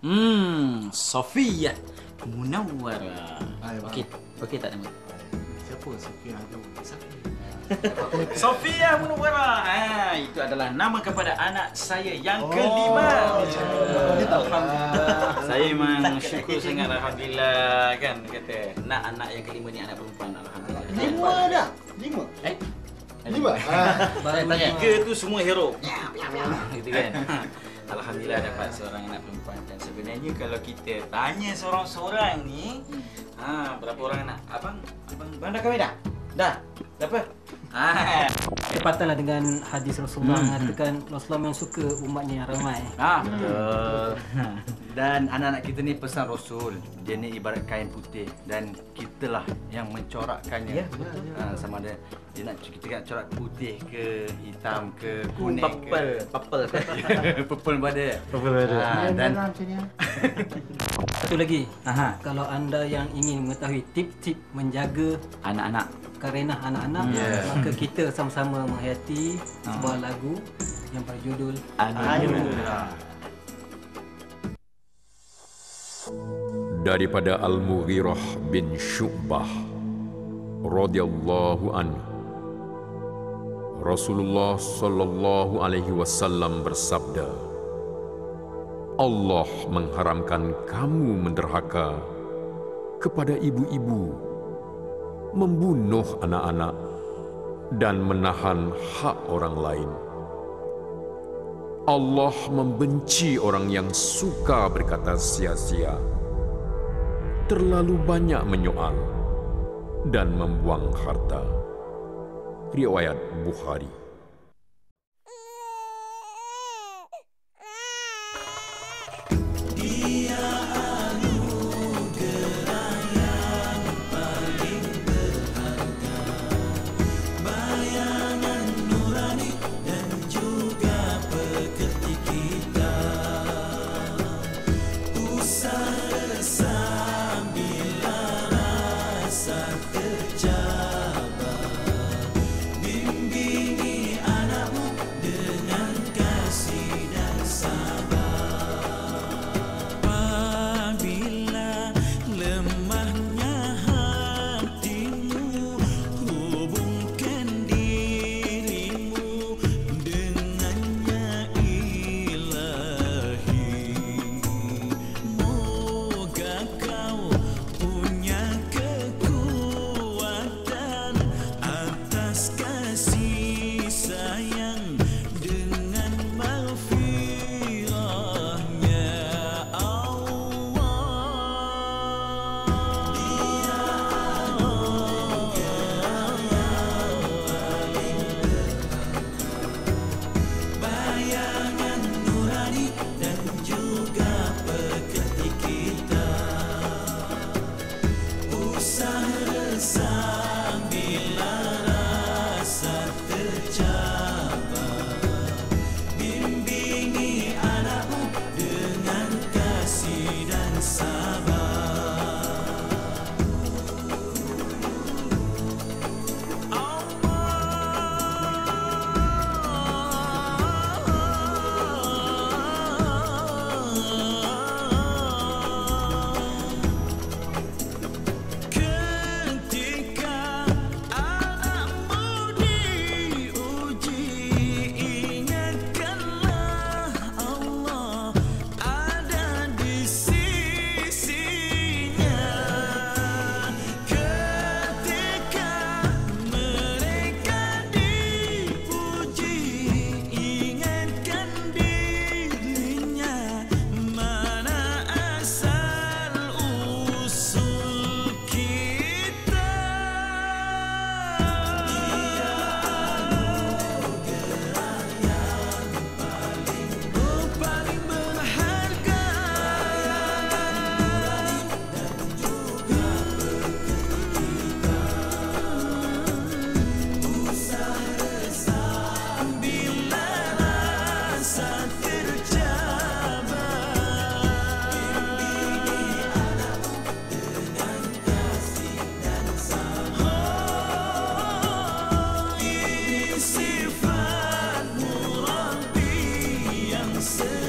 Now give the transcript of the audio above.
Hmm, Sofia Munawwara. Bang. Okey, okey tak nama? Siapa Sofia? Sofia Munawwara. Ah, itu adalah nama kepada anak saya yang Oh, kelima. Alhamdulillah. Saya memang syukur sangat alhamdulillah kan kata nak anak yang kelima ni anak perempuan alhamdulillah. Lima dah. Lima. Eh? Lima. Ah. Saya tiga tu semua hero. Gitu kan. Alhamdulillah dapat seorang anak perempuan dan sebenarnya kalau kita tanya seorang-seorang ni ha berapa orang anak abang abang abang dah kahwin dah? Dah. Berapa? Ah. Tepatlah dengan hadis Rasulullah Hmm. mengatakan Rasulullah yang suka umatnya yang ramai. Ah, Betul. Dan anak-anak kita ni pesan Rasul, dia ni ibarat kain putih dan kitalah yang mencorakkannya. Ya, betul. Ha, sama ada dia nak kita nak corak putih ke hitam ke kuning Purple, ke. purple. Purple pada. Purple pada. Ha, dan Satu lagi, Aha. kalau anda yang ingin mengetahui tip-tip menjaga Anak-anak. karenah anak-anak, Yeah. maka kita sama-sama menghayati sebuah lagu yang berjudul Anugerah. daripada Al-Mughirah bin Syu'bah radhiyallahu anhu Rasulullah sallallahu alaihi wasallam bersabda Allah mengharamkan kamu menderhaka kepada ibu-ibu membunuh anak-anak dan menahan hak orang lain Allah membenci orang yang suka berkata sia-sia terlalu banyak menyoal dan membuang harta. Riwayat Bukhari. 死